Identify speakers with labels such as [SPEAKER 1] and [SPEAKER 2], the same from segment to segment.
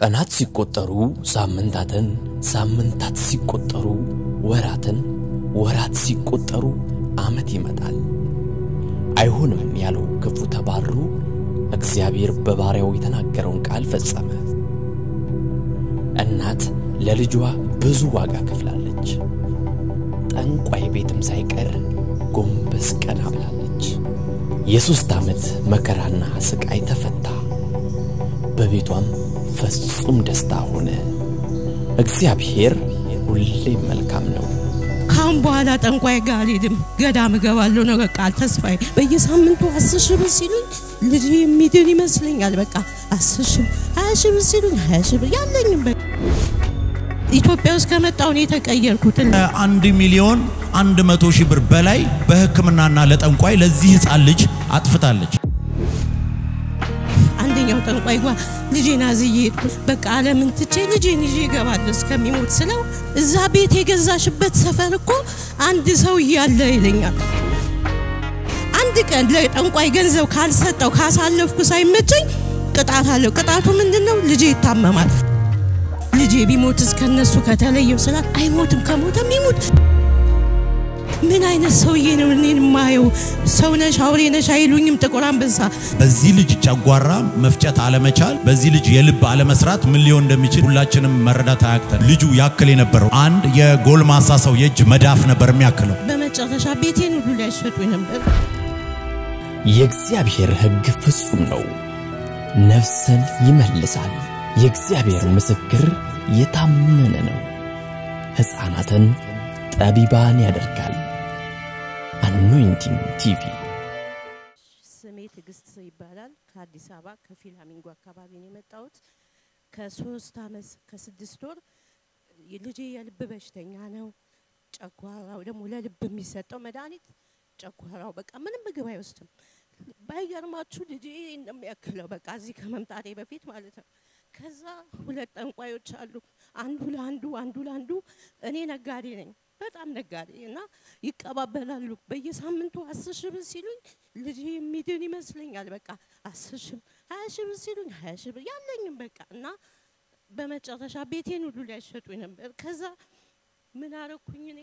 [SPEAKER 1] ቀናት ሲቆጠሩ ሳምንታትን፣ ሳምንታት ሲቆጠሩ ወራትን፣ ወራት ሲቆጠሩ ዓመት ይመጣል። አይሆንም ያለው ክፉ ተባሩ እግዚአብሔር በባሪያው የተናገረውን ቃል ፈጸመ። እናት ለልጇ ብዙ ዋጋ ከፍላለች። ጠንቋይ ቤትም ሳይቀር ጎንበስ ቀና ብላለች። የሦስት ዓመት መከራና ስቃይ ተፈታ። በቤቷም ፍጹም ደስታ ሆነ። እግዚአብሔር ሁሌም መልካም ነው።
[SPEAKER 2] ካሁን በኋላ ጠንቋይ ጋር አልሄድም፣ ገዳም እገባለሁ ነው በቃ ተስፋዬ። በየሳምንቱ አስር ሺህ ብር ሲሉኝ ልጅ የሚድን ይመስለኛል። በቃ አስር ሺህ ሀያ ሺህ ብር ሲሉኝ ሀያ ሺህ ብር ያለኝም በቃ ኢትዮጵያ ውስጥ ከመጣሁ እኔ የተቀየርኩትን
[SPEAKER 3] አንድ ሚሊዮን አንድ መቶ ሺህ ብር በላይ በሕክምናና ለጠንቋይ ለዚህ ህፃን ልጅ አጥፍታለች።
[SPEAKER 2] አንደኛው ጠንቋይ ጓ ልጄን አዝዬ በቃ ዓለምን ትቼ ልጄን ይዤ እገባለሁ እስከሚሞት ስለው እዛ ቤት የገዛሽበት ሰፈር እኮ አንድ ሰው እያለ ይለኛል። አንድ ቀን ለጠንቋይ ገንዘብ ካልሰጠው ካሳለፍኩ ሳይመቸኝ ቅጣት አለው። ቅጣቱ ምንድን ነው? ልጄ ይታመማል። ልጄ ቢሞት እስከነሱ ከተለየው ስላት አይሞትም፣ ከሞተም ይሙት። ምን አይነት ሰውዬ ነው እኔን ማየው? ሰው ነሽ አውሬ ነሽ አይሉኝም። ጥቁር አንበሳ
[SPEAKER 3] በዚህ ልጅ ጨጓራ መፍጨት አለመቻል፣ በዚህ ልጅ የልብ አለመስራት ምን ሊሆን እንደሚችል ሁላችንም መረዳት አያቅተን። ልጁ ያክል የነበረው አንድ የጎልማሳ ሰው የእጅ መዳፍ ነበር የሚያክለው።
[SPEAKER 2] በመጨረሻ ቤቴን ሁሉ ሊያሸጡኝ ነበር።
[SPEAKER 1] የእግዚአብሔር ሕግ ፍጹም ነው፣ ነፍስን ይመልሳል። የእግዚአብሔር ምስክር የታመነ ነው፣ ሕፃናትን ጠቢባን ያደርጋል። Anointing TV
[SPEAKER 2] ስሜ ትዕግስት ይባላል። ከአዲስ አበባ ከፍላሚንጎ አካባቢ ነው የመጣሁት። ከሶስት አመት ከስድስት ወር ልጄ የልብ በሽተኛ ነው። ጨጓራው ደግሞ ለልብ የሚሰጠው መድኃኒት ጨጓራው በቃ ምንም ምግብ አይወስድም። ባይገርማችሁ ልጄ እንደሚያክለው በቃ እዚህ ከመምጣቴ በፊት ማለት ነው። ከዛ ሁለት ጠንቋዮች አሉ። አንዱ ለአንዱ አንዱ ለአንዱ እኔ ነጋዴ ነኝ በጣም ነጋዴ እና ይቀባበላሉ። በየሳምንቱ አስር ሺህ ብር ሲሉኝ ልጅ የሚድን ይመስለኛል። በቃ አስር ሺህ ሀያ ሺህ ብር ሲሉኝ ሀያ ሺህ ብር ያለኝም በቃ እና በመጨረሻ ቤቴን ሁሉ ሊያሸጡኝ ነበር። ከዛ ምን አረኩኝ እኔ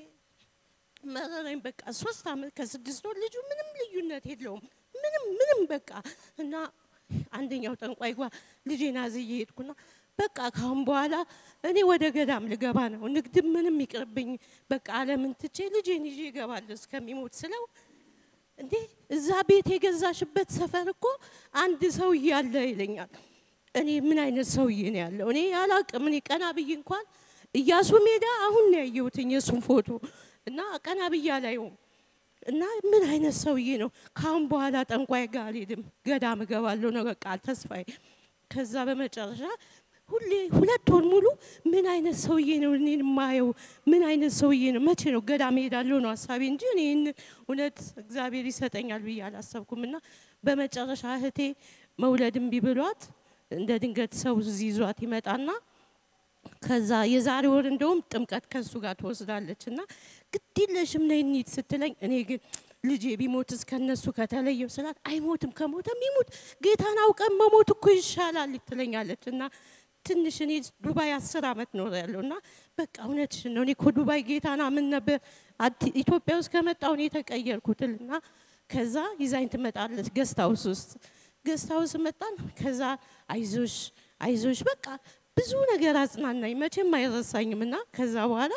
[SPEAKER 2] መረረኝ። በቃ ሶስት አመት ከስድስት ወር ልጁ ምንም ልዩነት የለውም ምንም ምንም በቃ እና አንደኛው ጠንቋይ ጓ ልጄን አዝዬ ሄድኩና በቃ ካሁን በኋላ እኔ ወደ ገዳም ልገባ ነው፣ ንግድ ምንም ይቅርብኝ፣ በቃ ዓለምን ትቼ ልጄን ይዤ እገባለሁ እስከሚሞት ስለው እንዴ እዛ ቤት የገዛሽበት ሰፈር እኮ አንድ ሰው እያለ ይለኛል። እኔ ምን አይነት ሰውዬ ነው ያለው? እኔ አላቅም። እኔ ቀና ብዬ እንኳን እያሱ ሜዳ አሁን ነው ያየሁትኝ የሱን ፎቶ እና ቀና ብዬ አላየውም። እና ምን አይነት ሰውዬ ነው? ካሁን በኋላ ጠንቋይ ጋር አልሄድም፣ ገዳም እገባለሁ ነው በቃ ተስፋዬ። ከዛ በመጨረሻ ሁሌ ሁለት ወር ሙሉ ምን አይነት ሰውዬ ነው እኔን ማየው? ምን አይነት ሰውዬ ነው? መቼ ነው ገዳም እሄዳለሁ ነው ሀሳቤ እንጂ እኔ ይህን እውነት እግዚአብሔር ይሰጠኛል ብዬ አላሰብኩም። እና በመጨረሻ እህቴ መውለድ እምቢ ብሏት እንደ ድንገት ሰው ይዟት ይመጣና ከዛ የዛሬ ወር እንደውም ጥምቀት ከሱ ጋር ትወስዳለች እና ግድ የለሽም ነይ እንሂድ ስትለኝ እኔ ግን ልጄ ቢሞት እስከነሱ ከተለየው ስላት አይሞትም፣ ከሞተም ይሙት ጌታን አውቀን መሞት እኮ ይሻላል ትለኛለች እና ትንሽ እኔ ዱባይ አስር አመት ኖር ያለው እና በቃ እውነትሽን ነው። እኔ እኮ ዱባይ ጌታን አምን ነበር። ኢትዮጵያ ውስጥ ከመጣሁ እኔ የተቀየርኩትል እና ከዛ ይዛኝ ትመጣለች ገስት ውስጥ ገስት መጣን። ከዛ አይዞሽ አይዞሽ በቃ ብዙ ነገር አጽናናኝ፣ መቼም አይረሳኝም። እና ከዛ በኋላ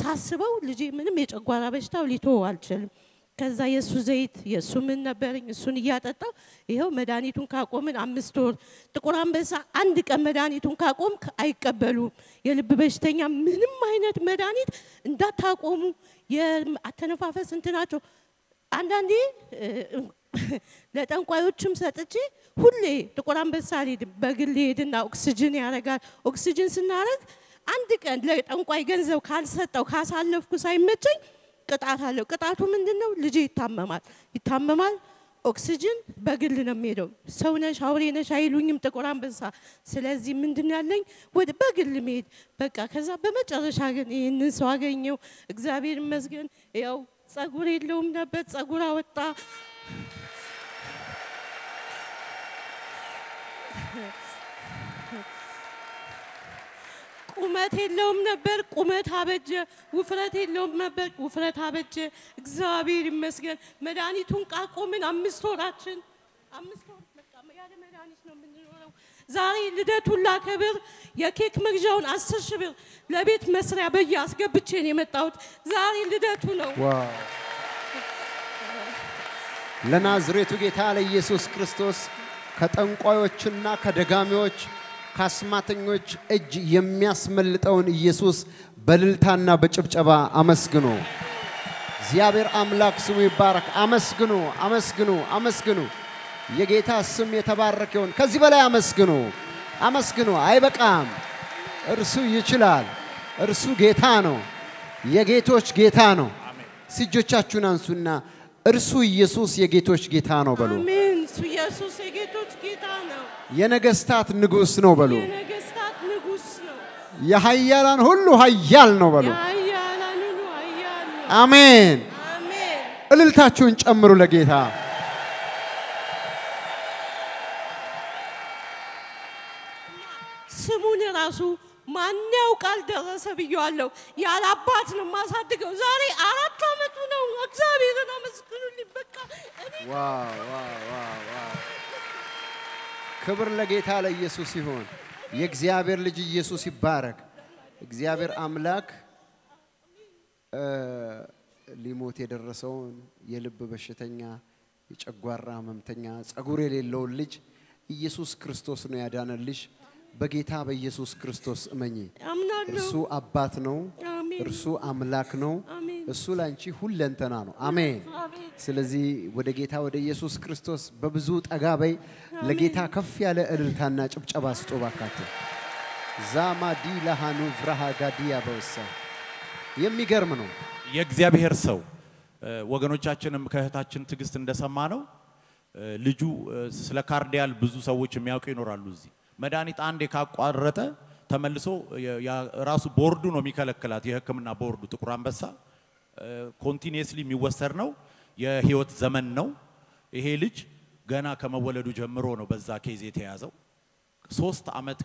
[SPEAKER 2] ሳስበው ልጄ ምንም የጨጓራ በሽታው ሊተወው አልችልም። ከዛ የእሱ ዘይት የእሱ ምን ነበረኝ እሱን እያጠጣው ይኸው መድኃኒቱን ካቆምን አምስት ወር። ጥቁር አንበሳ አንድ ቀን መድኃኒቱን ካቆም አይቀበሉም። የልብ በሽተኛ ምንም አይነት መድኃኒት እንዳታቆሙ የአተነፋፈስ እንትናቸው አንዳንዴ ለጠንቋዮችም ሰጥቼ ሁሌ ጥቁር አንበሳ አልሄድም። በግል ሄድና ኦክስጅን ያደርጋል። ኦክስጅን ስናደርግ አንድ ቀን ለጠንቋይ ገንዘብ ካልሰጠው ካሳለፍኩ ሳይመቸኝ ቅጣት አለው። ቅጣቱ ምንድን ነው? ልጄ ይታመማል ይታመማል። ኦክስጅን በግል ነው የሚሄደው። ሰው ነሽ አውሬ ነሽ አይሉኝም ጥቁር አንበሳ። ስለዚህ ምንድን ያለኝ ወደ በግል መሄድ በቃ። ከዛ በመጨረሻ ግን ይህንን ሰው አገኘው። እግዚአብሔር ይመስገን። ያው ጸጉር የለውም ነበር፣ ጸጉር አወጣ። ቁመት የለውም ነበር፣ ቁመት አበጀ። ውፍረት የለውም ነበር፣ ውፍረት አበጀ። እግዚአብሔር ይመስገን። መድኃኒቱን ቃቆምን አምስት ወራችን አምስት ወር ያለ መድኃኒት ነው የምንኖረው። ዛሬ ልደቱን ላከብር የኬክ መግዣውን አስር ሺህ ብር ለቤት መስሪያ በየ አስገብቼ ነው የመጣሁት። ዛሬ ልደቱ ነው።!
[SPEAKER 4] ለናዝሬቱ ጌታ ለኢየሱስ ክርስቶስ ከጠንቋዮችና ከደጋሚዎች ከአስማተኞች እጅ የሚያስመልጠውን ኢየሱስ በልልታና በጭብጨባ አመስግኑ። እግዚአብሔር አምላክ ስሙ ይባረክ። አመስግኑ፣ አመስግኑ፣ አመስግኑ። የጌታ ስም የተባረከ ይሁን። ከዚህ በላይ አመስግኑ፣ አመስግኑ። አይበቃም። እርሱ ይችላል። እርሱ ጌታ ነው። የጌቶች ጌታ ነው። እጆቻችሁን አንሱና እርሱ ኢየሱስ የጌቶች ጌታ ነው በሉ።
[SPEAKER 2] አሜን። እሱ ኢየሱስ የጌቶች ጌታ ነው።
[SPEAKER 4] የነገስታት ንጉሥ ነው በሉ።
[SPEAKER 2] የነገስታት ንጉሥ ነው።
[SPEAKER 4] የኃያላን ሁሉ ኃያል ነው በሉ።
[SPEAKER 2] የኃያላን ሁሉ ኃያል ነው።
[SPEAKER 4] አሜን።
[SPEAKER 2] አሜን።
[SPEAKER 4] እልልታችሁን ጨምሩ ለጌታ።
[SPEAKER 2] ስሙን ራሱ ማን ያውቃል ደረሰ ብየዋለሁ። ያለ አባት ነው የማሳድገው። ዛሬ አራት ዓመቱ ነው። እግዚአብሔርን አመስግኑልኝ። በቃ!
[SPEAKER 4] ክብር ለጌታ ለኢየሱስ ይሁን። የእግዚአብሔር ልጅ ኢየሱስ ይባረክ። እግዚአብሔር አምላክ ሊሞት የደረሰውን የልብ በሽተኛ፣ የጨጓራ ህመምተኛ፣ ጸጉር የሌለውን ልጅ ኢየሱስ ክርስቶስ ነው ያዳነልሽ። በጌታ በኢየሱስ ክርስቶስ እመኚ። እርሱ አባት ነው። እርሱ አምላክ ነው። እሱ ላንቺ ሁለንተና ነው። አሜን። ስለዚህ ወደ ጌታ ወደ ኢየሱስ ክርስቶስ በብዙ ጠጋ በይ። ለጌታ ከፍ ያለ እልልታና ጭብጨባ ስጦ ባካችሁ። ዛማዲ ለሃኑ ብርሃ ጋዲያ በወሳ የሚገርም ነው።
[SPEAKER 3] የእግዚአብሔር ሰው ወገኖቻችንም ከእህታችን ትዕግስት እንደሰማ ነው ልጁ ስለ ካርዲያል ብዙ ሰዎች የሚያውቁ ይኖራሉ። እዚህ መድኃኒት አንዴ ካቋረጠ ተመልሶ ራሱ ቦርዱ ነው የሚከለክላት። የሕክምና ቦርዱ ጥቁር አንበሳ continuously የሚወሰድ ነው። የህይወት ዘመን ነው። ይሄ ልጅ ገና ከመወለዱ ጀምሮ ነው በዛ case የተያዘው። ሶስት አመት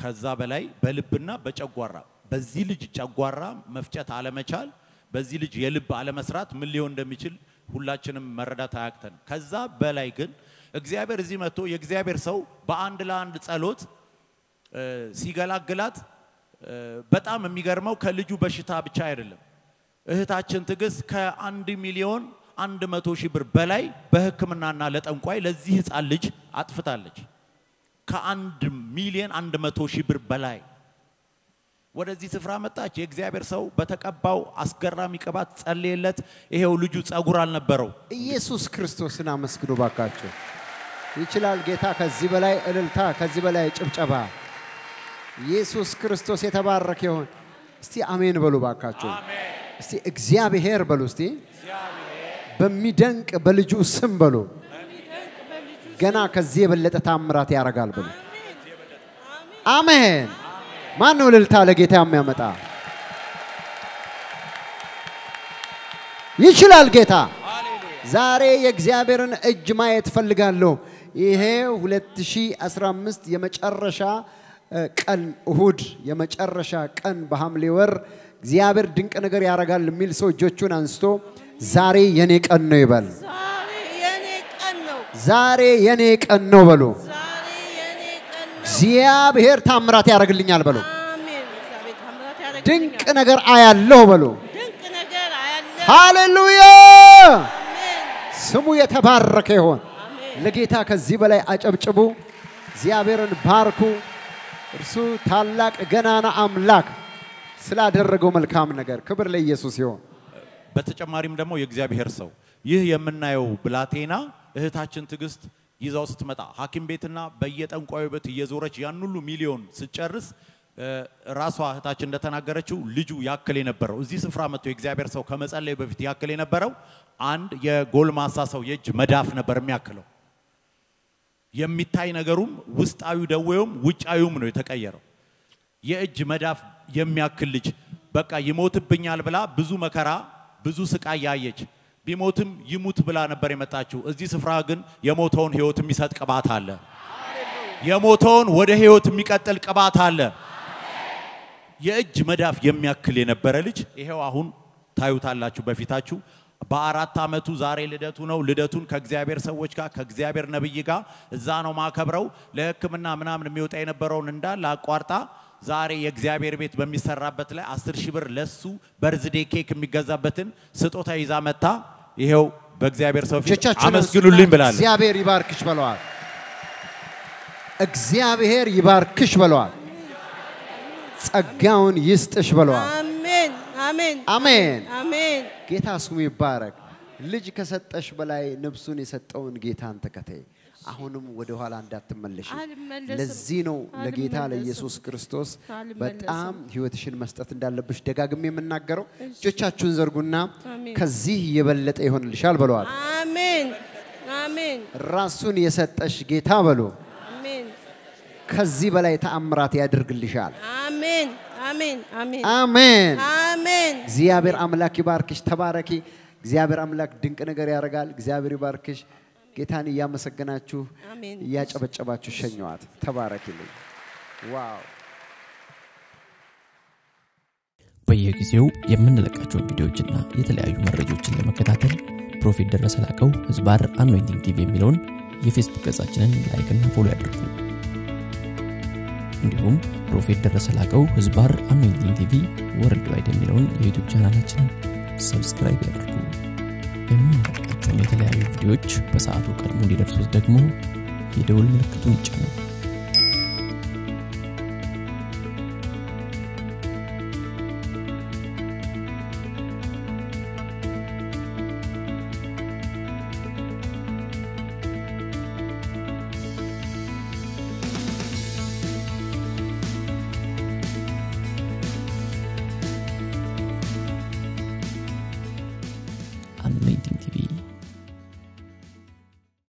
[SPEAKER 3] ከዛ በላይ በልብና በጨጓራ በዚህ ልጅ ጨጓራ መፍጨት አለመቻል፣ በዚህ ልጅ የልብ አለመስራት ምን ሊሆን እንደሚችል ሁላችንም መረዳት አያቅተን። ከዛ በላይ ግን እግዚአብሔር እዚህ መጥቶ የእግዚአብሔር ሰው በአንድ ለአንድ ጸሎት ሲገላግላት በጣም የሚገርመው ከልጁ በሽታ ብቻ አይደለም። እህታችን ትዕግስት ከአንድ ሚሊዮን አንድ መቶ ሺህ ብር በላይ በሕክምናና ለጠንቋይ ለዚህ ህፃን ልጅ አጥፍታለች። ከአንድ ሚሊዮን አንድ መቶ ሺህ ብር በላይ ወደዚህ ስፍራ መጣች። የእግዚአብሔር ሰው በተቀባው አስገራሚ ቅባት ጸለየለት። ይሄው ልጁ ጸጉር አልነበረው።
[SPEAKER 4] ኢየሱስ ክርስቶስን አመስግኑ ባካችሁ። ይችላል ጌታ። ከዚህ በላይ እልልታ፣ ከዚህ በላይ ጭብጨባ። ኢየሱስ ክርስቶስ የተባረከ ይሁን። እስቲ አሜን በሉ ባካችሁ። እስቲ እግዚአብሔር በሉ እስቲ በሚደንቅ በልጁ ስም በሉ። ገና ከዚህ የበለጠ ታምራት ያደርጋል በሉ። አሜን። ማን ነው እልልታ ለጌታ የሚያመጣ? ይችላል ጌታ። ዛሬ የእግዚአብሔርን እጅ ማየት ፈልጋለሁ። ይሄ 2015 የመጨረሻ ቀን እሁድ፣ የመጨረሻ ቀን በሐምሌ ወር እግዚአብሔር ድንቅ ነገር ያደርጋል የሚል ሰው እጆቹን አንስቶ ዛሬ የኔ ቀን ነው ይበል።
[SPEAKER 2] ዛሬ የኔ ቀን ነው።
[SPEAKER 4] በሉ። እግዚአብሔር ታምራት ያደርግልኛል በሉ። ድንቅ ነገር አያለሁ በሉ። ሃሌሉያ! ስሙ የተባረከ ይሆን። ለጌታ ከዚህ በላይ አጨብጭቡ። እግዚአብሔርን ባርኩ። እርሱ ታላቅ ገናና አምላክ ስላደረገው መልካም ነገር ክብር ለኢየሱስ ይሆን።
[SPEAKER 3] በተጨማሪም ደግሞ የእግዚአብሔር ሰው ይህ የምናየው ብላቴና እህታችን ትዕግስት ይዛው ስትመጣ ሐኪም ቤትና በየጠንቋዩ ቤት እየዞረች ያን ሁሉ ሚሊዮን ስትጨርስ ራሷ እህታችን እንደተናገረችው ልጁ ያክል የነበረው እዚህ ስፍራ መጥቶ የእግዚአብሔር ሰው ከመጸለይ በፊት ያክል የነበረው አንድ የጎልማሳ ሰው የእጅ መዳፍ ነበር የሚያክለው። የሚታይ ነገሩም ውስጣዊ ደዌውም ውጫዊውም ነው የተቀየረው። የእጅ መዳፍ የሚያክል ልጅ በቃ ይሞትብኛል ብላ ብዙ መከራ ብዙ ስቃይ ያየች ቢሞትም ይሙት ብላ ነበር የመጣችው። እዚህ ስፍራ ግን የሞተውን ህይወት የሚሰጥ ቅባት አለ። የሞተውን ወደ ህይወት የሚቀጥል ቅባት አለ። የእጅ መዳፍ የሚያክል የነበረ ልጅ ይሄው አሁን ታዩታላችሁ በፊታችሁ። በአራት ዓመቱ ዛሬ ልደቱ ነው። ልደቱን ከእግዚአብሔር ሰዎች ጋር ከእግዚአብሔር ነብይ ጋር እዛ ነው ማከብረው። ለሕክምና ምናምን የሚወጣ የነበረውን እንዳለ አቋርጣ ዛሬ የእግዚአብሔር ቤት በሚሰራበት ላይ አስር ሺህ ብር ለሱ በርዝዴ ኬክ የሚገዛበትን ስጦታ ይዛ መታ ይሄው በእግዚአብሔር ሰው ፊት አመስግኑልኝ ብላለች።
[SPEAKER 4] እግዚአብሔር ይባርክሽ ብለዋል። እግዚአብሔር ይባርክሽ ብለዋል። ጸጋውን ይስጥሽ ብለዋል።
[SPEAKER 2] አሜን አሜን
[SPEAKER 4] አሜን። ጌታ ስሙ ይባረክ። ልጅ ከሰጠሽ በላይ ነፍሱን የሰጠውን ጌታን ተከተይ። አሁንም ወደ ኋላ እንዳትመለሽ። ለዚህ ነው ለጌታ ለኢየሱስ ክርስቶስ በጣም ህይወትሽን መስጠት እንዳለብሽ ደጋግሜ የምናገረው። እጆቻችሁን ዘርጉና ከዚህ የበለጠ ይሆንልሻል ብለዋል።
[SPEAKER 2] አሜን አሜን
[SPEAKER 4] ራሱን የሰጠሽ ጌታ በሉ ከዚህ በላይ ተአምራት ያደርግልሻል።
[SPEAKER 2] አሜን አሜን አሜን
[SPEAKER 4] አሜን።
[SPEAKER 2] አሜን
[SPEAKER 4] እግዚአብሔር አምላክ ይባርክሽ። ተባረኪ። እግዚአብሔር አምላክ ድንቅ ነገር ያደርጋል። እግዚአብሔር ይባርክሽ። ጌታን እያመሰገናችሁ
[SPEAKER 2] አሜን።
[SPEAKER 4] እያጨበጨባችሁ ሸኘዋት። ተባረኪልኝ። wow
[SPEAKER 1] በየጊዜው የምንለቃቸውን ቪዲዮዎችና የተለያዩ መረጃዎችን ለመከታተል prophet ደረሰ ላቀው ህዝባር Anointing TV የሚለውን የፌስቡክ ገጻችንን like ና follow ያድርጉ። እንዲሁም prophet ደረሰ ላቀው ህዝባር Anointing TV worldwide የሚለውን የዩቱብ ቻናላችንን subscribe ያድርጉ። የምንለቃቸውን የተለያዩ ቪዲዮዎች በሰዓቱ ቀድሞ እንዲደርሱት ደግሞ የደውል ምልክቱን ይጫኑ።